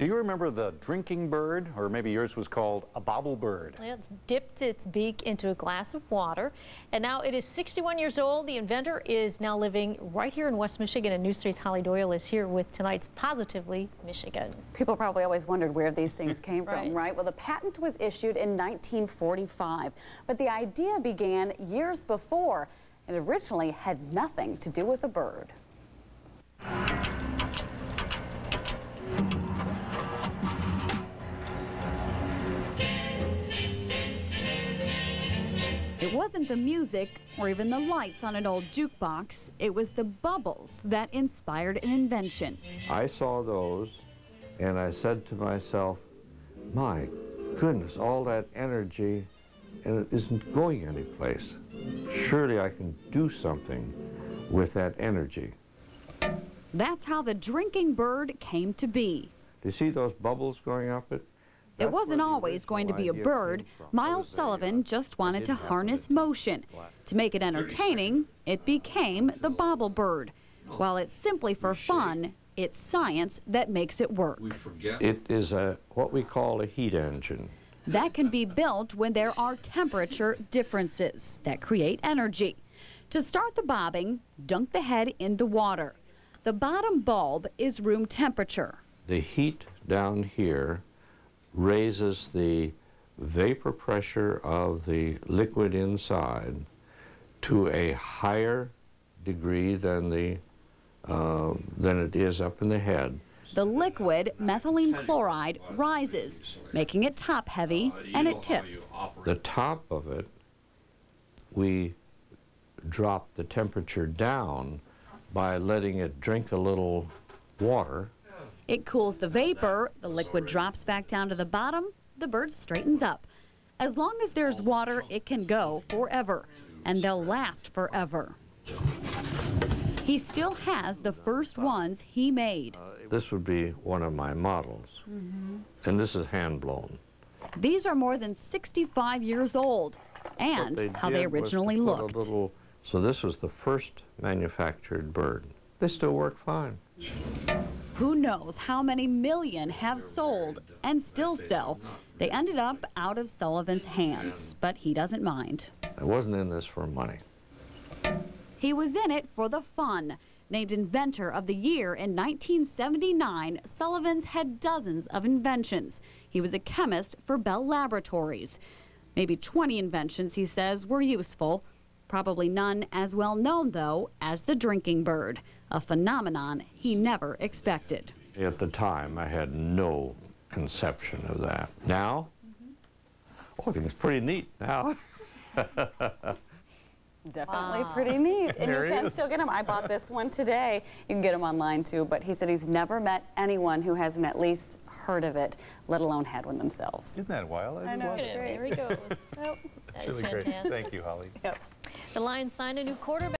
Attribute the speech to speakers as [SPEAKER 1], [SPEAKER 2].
[SPEAKER 1] Do you remember the drinking bird? Or maybe yours was called a bobble bird.
[SPEAKER 2] It's dipped its beak into a glass of water, and now it is 61 years old. The inventor is now living right here in West Michigan, and News 3's Holly Doyle is here with tonight's Positively Michigan.
[SPEAKER 3] People probably always wondered where these things came
[SPEAKER 2] right.
[SPEAKER 3] from, right? Well, the patent was issued in 1945, but the idea began years before and originally had nothing to do with a bird.
[SPEAKER 4] It wasn't the music or even the lights on an old jukebox. It was the bubbles that inspired an invention.
[SPEAKER 5] I saw those and I said to myself, my goodness, all that energy and it isn't going anyplace. Surely I can do something with that energy.
[SPEAKER 4] That's how the drinking bird came to be.
[SPEAKER 5] Do you see those bubbles going up it?
[SPEAKER 4] It wasn't always going to be a bird. Miles Sullivan just wanted to harness motion. To make it entertaining, it became the bobble bird. While it's simply for fun, it's science that makes it work.
[SPEAKER 5] It is a what we call a heat engine.
[SPEAKER 4] That can be built when there are temperature differences that create energy. To start the bobbing, dunk the head in the water. The bottom bulb is room temperature.
[SPEAKER 5] The heat down here raises the vapor pressure of the liquid inside to a higher degree than the uh, than it is up in the head.
[SPEAKER 4] The liquid methylene chloride rises, making it top heavy, and it tips.
[SPEAKER 5] The top of it, we drop the temperature down by letting it drink a little water
[SPEAKER 4] it cools the vapor, the liquid drops back down to the bottom, the bird straightens up. As long as there's water, it can go forever, and they'll last forever. He still has the first ones he made.
[SPEAKER 5] This would be one of my models, mm -hmm. and this is hand blown.
[SPEAKER 4] These are more than 65 years old, and they how they originally looked.
[SPEAKER 5] Little, so this was the first manufactured bird. They still work fine.
[SPEAKER 4] Who knows how many million have sold and still sell. They ended up out of Sullivan's hands, but he doesn't mind.
[SPEAKER 5] I wasn't in this for money.
[SPEAKER 4] He was in it for the fun. Named Inventor of the Year in 1979, Sullivan's had dozens of inventions. He was a chemist for Bell Laboratories. Maybe 20 inventions, he says, were useful. Probably none as well known, though, as the drinking bird a phenomenon he never expected.
[SPEAKER 5] At the time, I had no conception of that. Now, mm -hmm. oh, I think it's pretty neat now.
[SPEAKER 3] Definitely wow. pretty neat. And there you can is. still get them. I bought this one today. You can get them online too. But he said he's never met anyone who hasn't at least heard of it, let alone had one themselves.
[SPEAKER 1] Isn't that wild?
[SPEAKER 2] I, I know. It's great. There he goes.
[SPEAKER 1] oh, That's really fantastic. great. Thank you, Holly.
[SPEAKER 2] Yep. The Lions signed a new quarterback.